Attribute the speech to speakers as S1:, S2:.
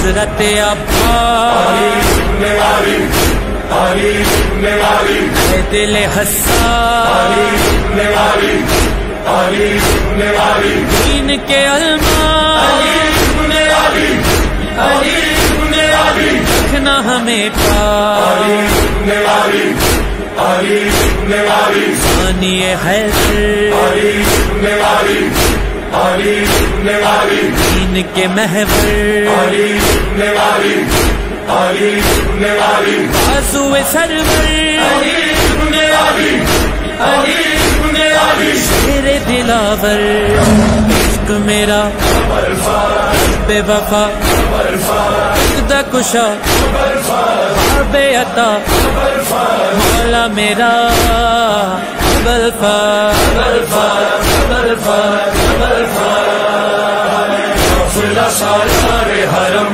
S1: हज़रत अब्बास। दिल हसा के अलमा हमें पानी है दीन के महवर आंसुए सरवर। तेरे दिलावर इश्क मेरा बेवफा खुदा कुशा बेअता मौला मेरा बल्फा बल्फा बल्फा बल्फा
S2: सारे हरम।